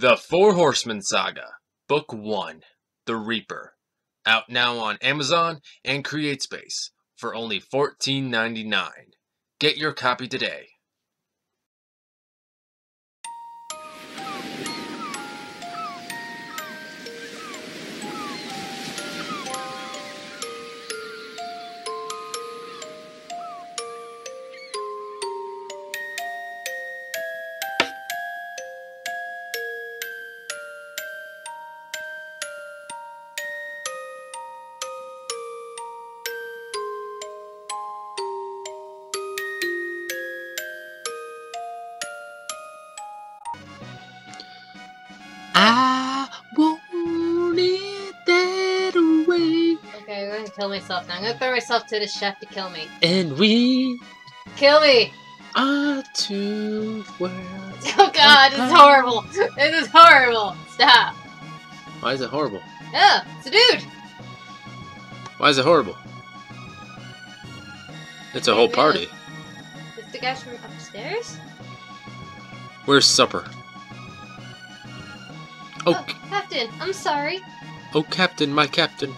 The Four Horsemen Saga, Book 1 The Reaper. Out now on Amazon and CreateSpace for only $14.99. Get your copy today. Kill myself now. I'm gonna throw myself to the chef to kill me. And we Kill me! are two worlds. Oh god, this is horrible! This is horrible! Stop! Why is it horrible? Yeah, it's a dude! Why is it horrible? It's a whole party. It's the guys from upstairs? Where's supper? Oh, Oh, Captain, I'm sorry. oh, Captain, my Captain.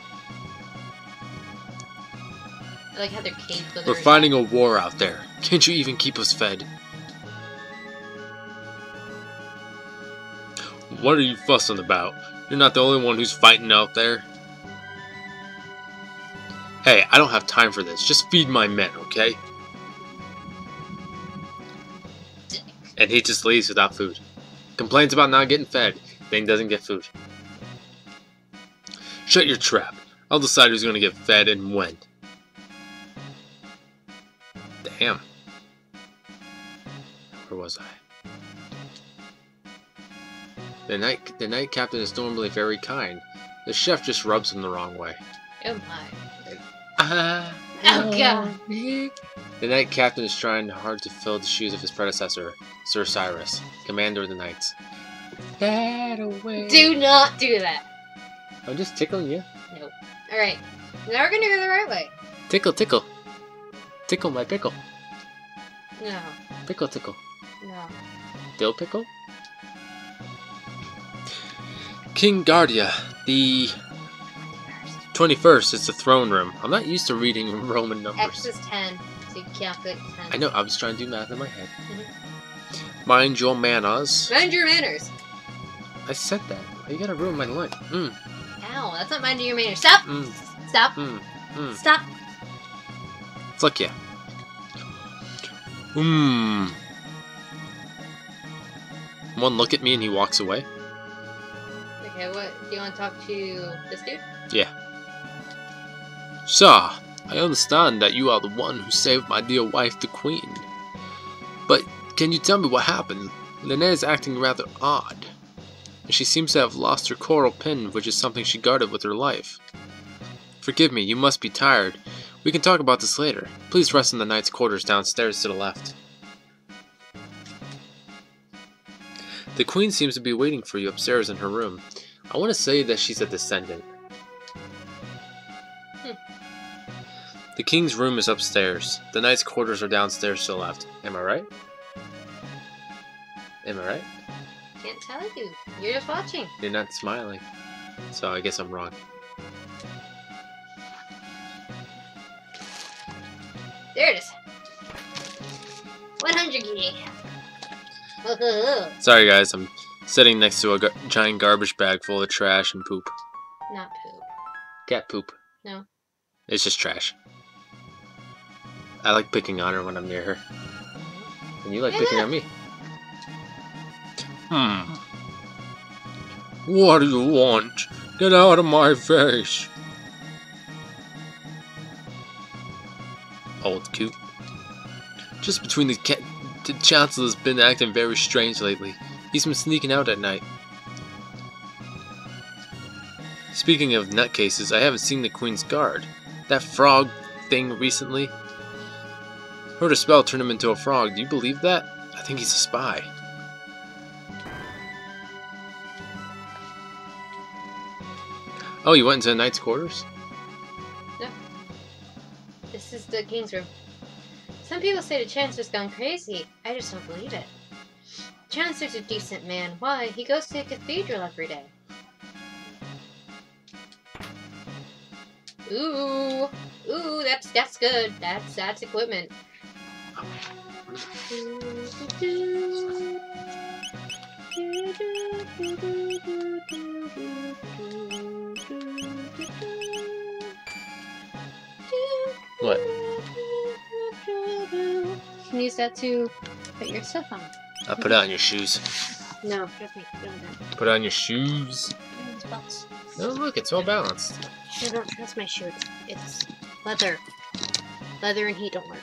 Like how their goes We're fighting a war out there. Can't you even keep us fed? What are you fussing about? You're not the only one who's fighting out there. Hey, I don't have time for this. Just feed my men, okay? And he just leaves without food. Complains about not getting fed, then doesn't get food. Shut your trap. I'll decide who's gonna get fed and when. Damn. Where was I? The night the night captain is normally very kind. The chef just rubs him the wrong way. Oh my. Ah, Oh, God. The night captain is trying hard to fill the shoes of his predecessor, Sir Cyrus, commander of the knights. That away. Do not do that! I'm just tickling you. Nope. Alright. Now we're gonna go the right way. Tickle, tickle. Tickle my pickle. No. Pickle, tickle. No. Dill pickle? King Guardia, the 21st is the throne room. I'm not used to reading Roman numbers. X is 10, so you calculate 10. I know, I was trying to do math in my head. Mind your manners. Mind your manners! I said that. Why you gotta ruin my lunch? Mm, Ow, that's not minding your manners. Stop! mm, Stop! mm. Stop! Fuck yeah. Mmm. One look at me and he walks away. Okay, what? Do you want to talk to this dude? Yeah. Sir, I understand that you are the one who saved my dear wife, the Queen. But can you tell me what happened? Lynette is acting rather odd. And she seems to have lost her coral pin, which is something she guarded with her life. Forgive me, you must be tired. We can talk about this later. Please rest in the knight's quarters downstairs to the left. The Queen seems to be waiting for you upstairs in her room. I want to say that she's a descendant. Hmm. The king's room is upstairs. The knight's quarters are downstairs to the left. Am I right? Am I right? Can't tell you. You're just watching. You're not smiling. So I guess I'm wrong. There it is. 100 gig. Sorry guys, I'm sitting next to a gar- giant garbage bag full of trash and poop. Not poop. Cat poop. No. It's just trash. I like picking on her when I'm near her. And you like Yeah. picking on me. Hmm. What do you want? Get out of my face. Oh, Old coot. Just between the cat. The Chancellor's been acting very strange lately. He's been sneaking out at night. Speaking of nutcases, I haven't seen the Queen's Guard. That frog thing recently. Heard a spell turn him into a frog. Do you believe that? I think he's a spy. Oh, you went into the knight's quarters? This is the king's room. Some people say the chancellor's gone crazy. I just don't believe it. Chancellor's a decent man. Why? He goes to the cathedral every day. Ooh, ooh, that's that's good. That's that's equipment. What? You can use that to put your stuff on. I put it on your shoes. No, trust me, don't do that. Put it on your shoes. No, look, it's well balanced. No, don't trust my shoes. It's, it's leather. Leather and heat don't work.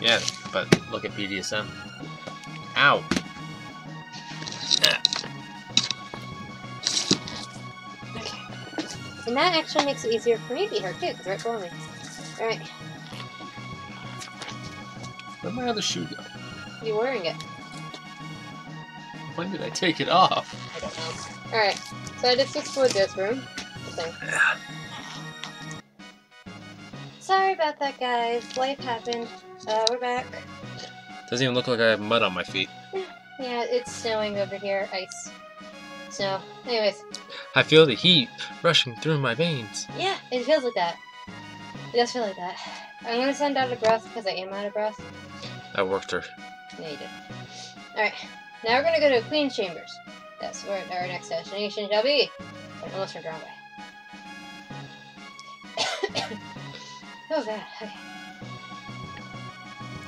Yeah, but look at BDSM. Ow. And that actually makes it easier for me to beat her too, because right below me. Alright, Where'd my other shoe go? you wearing it. When did I take it off? I don't know. Alright, so I just explored this room. Thing. Sorry about that, guys. Life happened. Uh, we're back. Doesn't even look like I have mud on my feet. Yeah, it's snowing over here. Ice. Snow. Anyways, I feel the heat rushing through my veins. yeah, it feels like that. It does feel like that. I'm gonna send out a breath because I am out of breath. I worked her. Yeah, you did. Alright, now we're gonna go to Queen's Chambers. That's where our next destination shall be. Turned the wrong way. oh god, okay.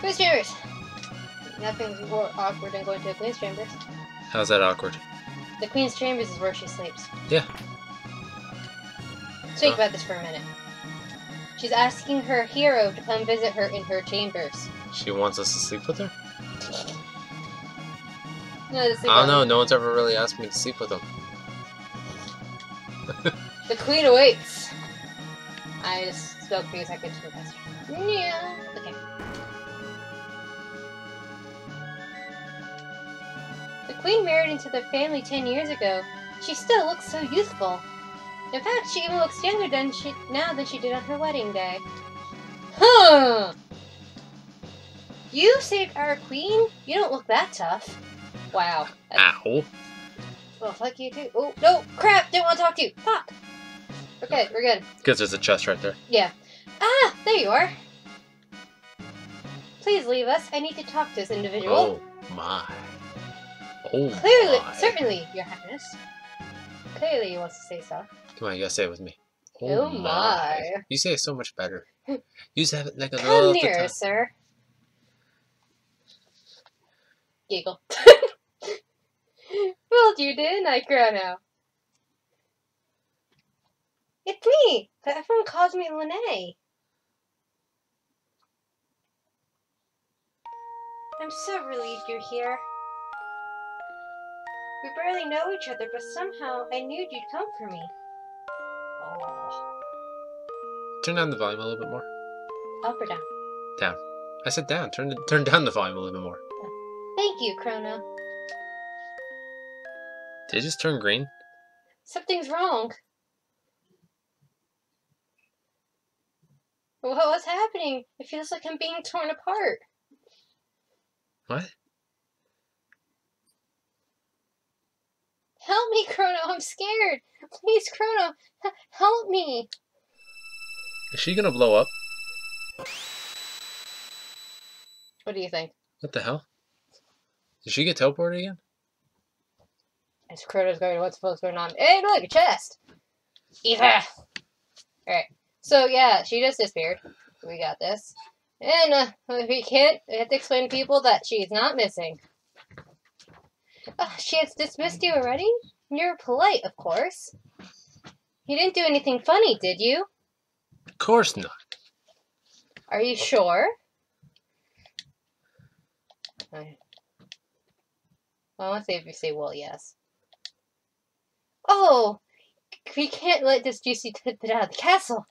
Queen's Chambers! Nothing's more awkward than going to a Queen's Chambers. How's that awkward? The Queen's Chambers is where she sleeps. Yeah. Think about this for a minute. She's asking her hero to come visit her in her chambers. She wants us to sleep with her? No, I don't know. No one's ever really asked me to sleep with them. The Queen awaits. I just spoke because I could too faster. Yeah. Okay. Queen married into the family ten years ago. She still looks so youthful. In fact, she even looks younger than she now than she did on her wedding day. Huh. You saved our queen? You don't look that tough. Wow. That's- Ow. Well, fuck you too. Oh, no, crap! Didn't want to talk to you. Fuck. Okay, we're good. Because there's a chest right there. Yeah. Ah, there you are. Please leave us. I need to talk to this individual. Oh my. Oh Clearly, my. certainly, Your Highness. Clearly, he wants to say so. Come on, you gotta say it with me. Oh, oh my. You say it so much better. You just have it like a Come little. nearer, sir. Giggle. Fooled you, didn't I, Chrono? It's me, but everyone calls me Leene. I'm so relieved you're here. We barely know each other, but somehow I knew you'd come for me. Oh, Turn down the volume a little bit more. up or down? Down. I said down. Turn the, turn down the volume a little bit more. Thank you, Chrono. Did it just turn green? Something's wrong. What was happening? It feels like I'm being torn apart. What? Help me, Chrono. I'm scared. Please, Chrono, h- help me. Is she gonna blow up? What do you think? What the hell? Did she get teleported again? As Chrono's going, what's what's going on? Hey, look, a chest. Eva. All right. So yeah, she just disappeared. We got this. And uh, we can't. We have to explain to people that she's not missing. Uh, she has dismissed you already. You're polite, of course. You didn't do anything funny, did you? Of course not. Are you sure? I I want to see if you say, well, yes. Oh! We can't let this juicy tidbit out of the castle.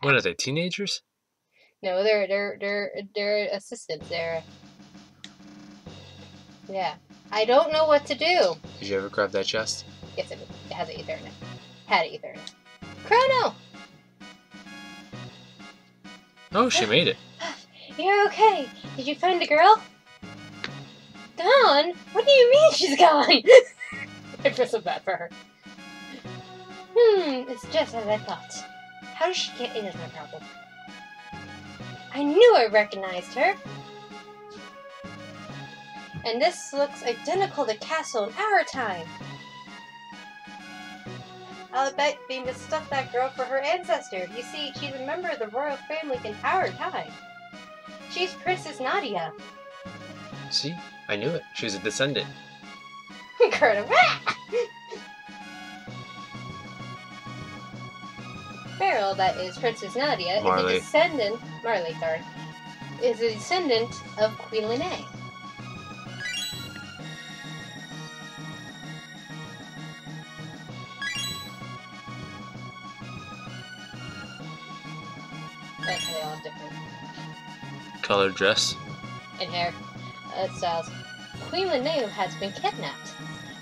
What are they, teenagers? No, they're they're they're they're assistants. They're yeah. I don't know what to do. Did you ever grab that chest? Yes, it, it has an ether in it. Had an ether in it. Chrono, Oh, she made it. you're okay. Did you find the girl? Gone? What do you mean she's gone? I feel so bad for her. Hmm, it's just as I thought. How does she get in is my problem. I knew I recognized her. And this looks identical to Castle in our time. I'll bet they mistook that girl for her ancestor. You see, she's a member of the royal family in our time. She's Princess Nadia. See? I knew it. She was a descendant. Curtis. Beryl, that is Princess Nadia, Marley. is a descendant. Marley, sorry. Is a descendant of Queen Leene. Right, they all different Color dress. and hair uh, styles. Queen Leene has been kidnapped.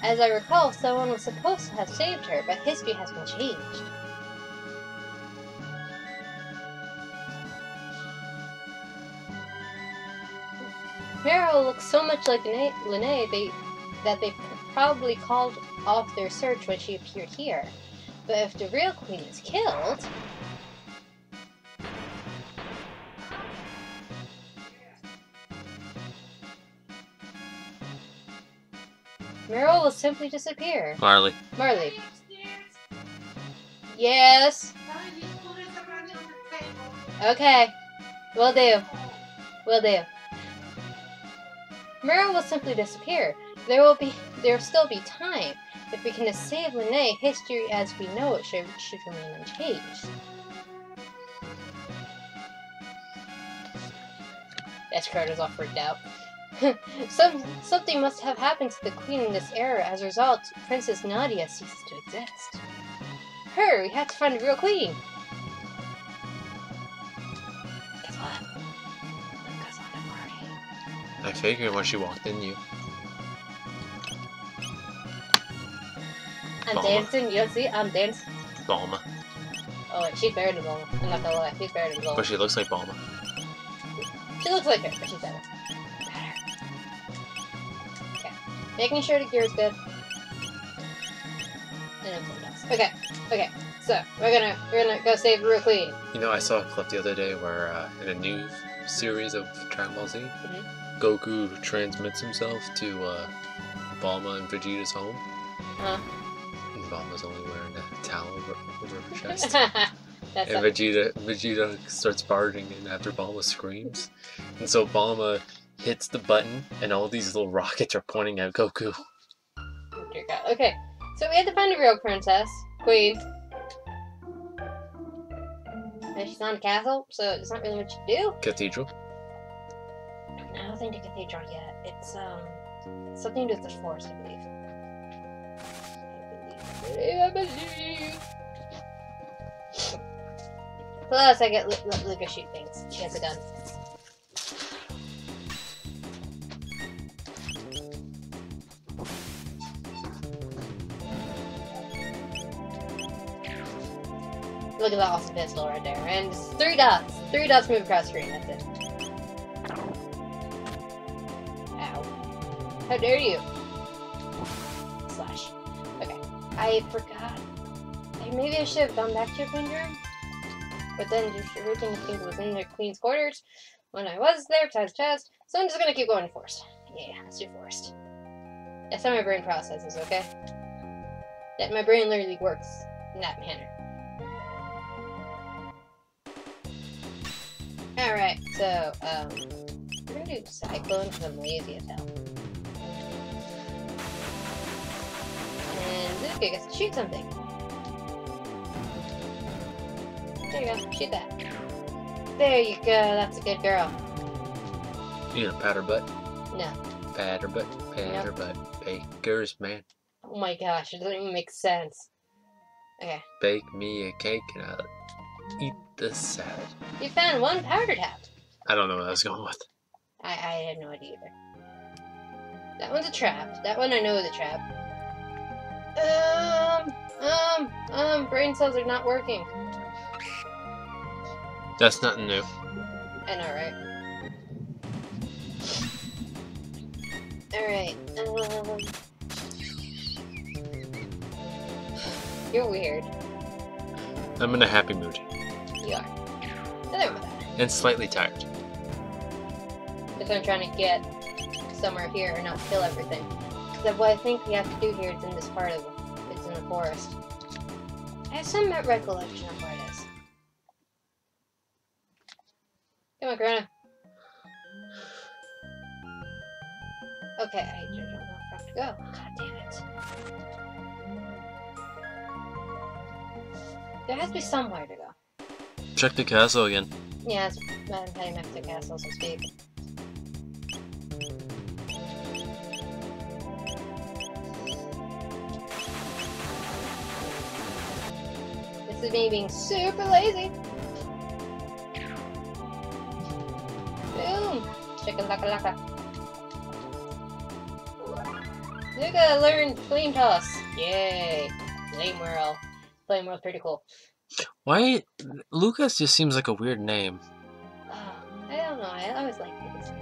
As I recall, someone was supposed to have saved her, but history has been changed. Meryl looks so much like Leene, Leene they, that they probably called off their search when she appeared here. But if the real queen is killed, Meryl will simply disappear. Marley. Marley. Yes. Okay. Will do. Will do. Meryl will simply disappear. There will be there will still be time. If we can save Leene, history as we know it should should remain unchanged. That's Carter's all freaked out. Some something must have happened to the queen in this era. As a result, Princess Nadia ceases to exist. Her, we have to find the real queen. Guess what? Lucca's on the party. I figured when she walked in, you. I'm Bulma. dancing. You don't see? I'm dancing. Balma. Oh, wait, she's better than Bulma. I'm not gonna lie. She's better than Bulma. But she looks like Balma. She looks like her, but she's better. Better. Making sure the gear is good. And then something else. Okay. Okay. So we're gonna we're gonna go save Real Queen. You know, I saw a clip the other day where, uh, in a new series of Dragon Ball Z, Mm-hmm. Goku transmits himself to uh, Bulma and Vegeta's home. Huh? And Bulma's only wearing a towel over, over her chest. That's and Vegeta, Vegeta starts barging in after Bulma screams. And so Balma hits the button, and all these little rockets are pointing at Goku. oh dear God. Okay. So we have to find a real princess, queen. And she's not a castle, so it's not really much to do. Cathedral. I don't think the cathedral yet. It's um something to do with the forest, I believe. I believe, I believe, Plus, I get Lu- Lu- Lucca shoot things. She has a gun. Look at that awesome pistol right there. And three dots. Three dots move across the screen. That's it. Ow. How dare you? Slash. Okay. I forgot. Maybe I should have gone back to room. But then just originally think was in the queen's quarters when I was there besides chest. So I'm just gonna keep going to forest. Yeah, let's do forest. That's how my brain processes, okay? That my brain literally works in that manner. Alright, so, um, we're gonna do Cyclone because I'm lazy as hell. And Lucca gets to shoot something. There you go, shoot that. There you go, that's a good girl. You gonna pat her butt? No. Pat her butt. Pat Yep. her butt. Bakers, man. Oh my gosh, it doesn't even make sense. Okay, Bake me a cake and I'll eat the salad. you found one powder hat. I don't know what I was going with. I, I have no idea either. That one's a trap. That one I know is a trap. Um, um, um, brain cells are not working. That's nothing new. I know, right? Alright. Um, you're weird. I'm in a happy mood You are. Wrong with that. and slightly tired. Because I'm trying to get somewhere here and not kill everything. Because what I think we have to do here is in this part of it's in the forest. I have some recollection of where it is. Come on, Corona. Okay, I don't know where I have to go. God damn it. There has to be somewhere to go. Check the castle again. Yeah, I'm heading back to the castle, so speak. This is me being super lazy. Boom! Chicken laka laka. Lucca learned flame toss. Yay! Flame whirl. Flame whirl's pretty cool. Why? Lucas just seems like a weird name. Oh, I don't know. I always liked this.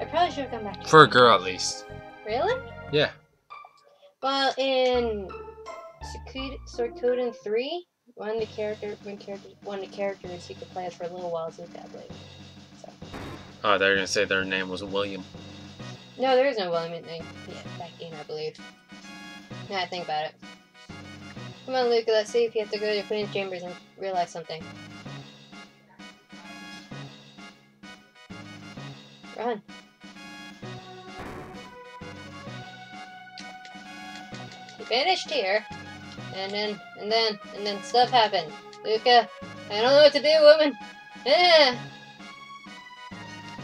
I probably should have gone back to For a girl, at least. Really? Yeah. Well, in Suikoden 3, one of the character, one character, one of the characters you could play as for a little while is Luca, I believe. So. Oh, they're gonna say their name was William. No, there is no William name yeah, back in, I believe. Now I think about it. Come on, Lucca, let's see if you have to go to Queen's Chambers and realize something. Run. You finished here. And then, and then, and then stuff happened. Lucca, I don't know what to do, woman. Eh.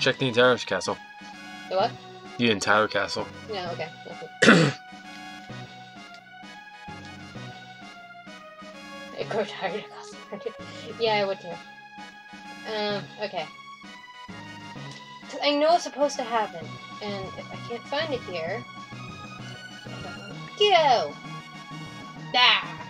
Check the entire castle. The what? The entire castle. No, okay. tired of Cosmo Yeah, I would too. Um, okay. 'Cause I know it's supposed to happen, and if I can't find it here, go. Ah!